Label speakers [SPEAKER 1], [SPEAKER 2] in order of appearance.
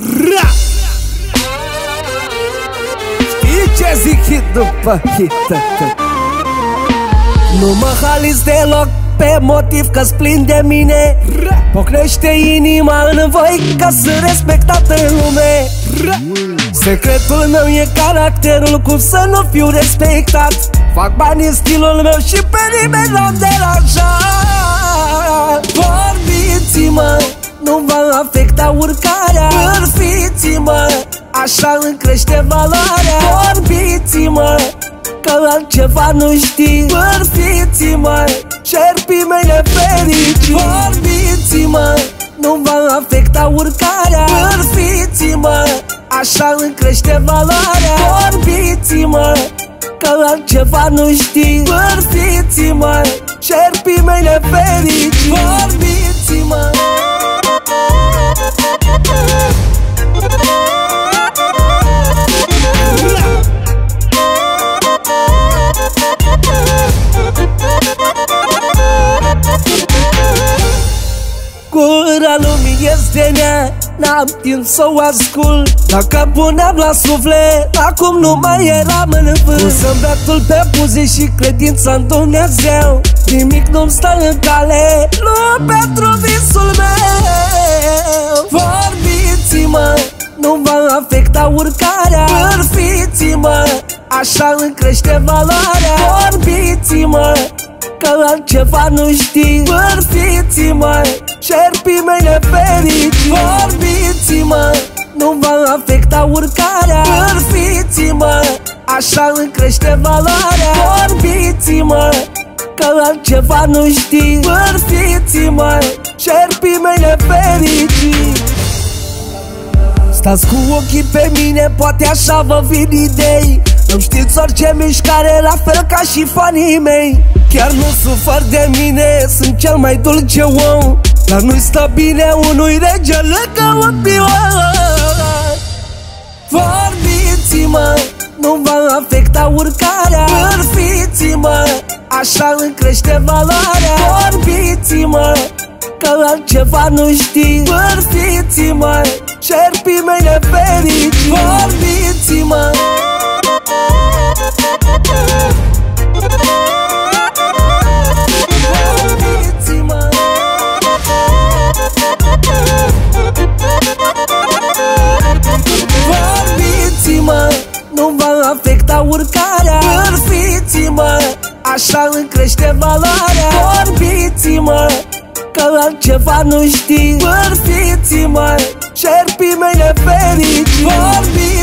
[SPEAKER 1] Ra! Știi ce zic? Hit după hit Nu mă halis deloc pe motiv că-s plin de mine. Pocnește inima în voi ca să respectată în lume. Secretul meu e caracterul cum să nu fiu respectat. Fac bani în stilul meu și pe nimeni l-am deranjat. Vorbiți-mă, nu va afecta urcarea Vârfiți-mă, așa îmi crește valoarea. Vorbiți-mă, că altceva nu știi. Vârfiți-mă, șerpii mei nefericii Vorbiți-mă, nu va afecta urcarea. Vârfiți-mă, așa îmi crește valoarea. Vorbiți-mă, că altceva nu știi. Vârfiți-mă, șerpii mei nefericii Gura lumii este nea N-am timp să o ascult. Dacă puneam la suflet Acum nu mai eram în vânt. Să betul pe buze și credința în Dumnezeu. Nimic nu-mi stă în cale Nu pentru visul meu. Vorbiți-mă Nu va afecta urcarea. Vârfiți-mă Așa îmi crește valoarea. Vorbiți-mă Că altceva nu știi Vârfiți-mă. Șerpii mei nefericiți Vorbiți-mă. Nu va afecta urcarea. Vârfiți-mă Așa îmi crește valoarea. Vorbiți-mă Că altceva nu știi. Vârfiți-mă Șerpii mei nefericiți. Stați cu ochii pe mine, poate așa vă vin idei. Îmi știți orice mișcare, la fel ca și fanii mei Chiar nu sufăr de mine, sunt cel mai dulce om. Dar nu-i stă bine unui rege lângă un pion Vorbiți-mă, nu va afecta urcarea. Vârfiți-mă, așa îmi crește valoarea. Vorbiți-mă, că altceva nu știi. Vârfiți-mă, șerpii mei nefericiți. Vorbiți-mă Vorbiți-mă Așa îmi crește valoarea. Vorbiți-mă Că altceva nu știi. Pârfiți-mă Șerpii mei nefericit Vorbiți-mă.